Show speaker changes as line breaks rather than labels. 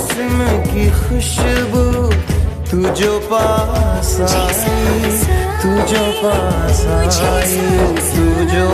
जिसम की खुशबू तू जो पास आई तू जो पास आई तू जो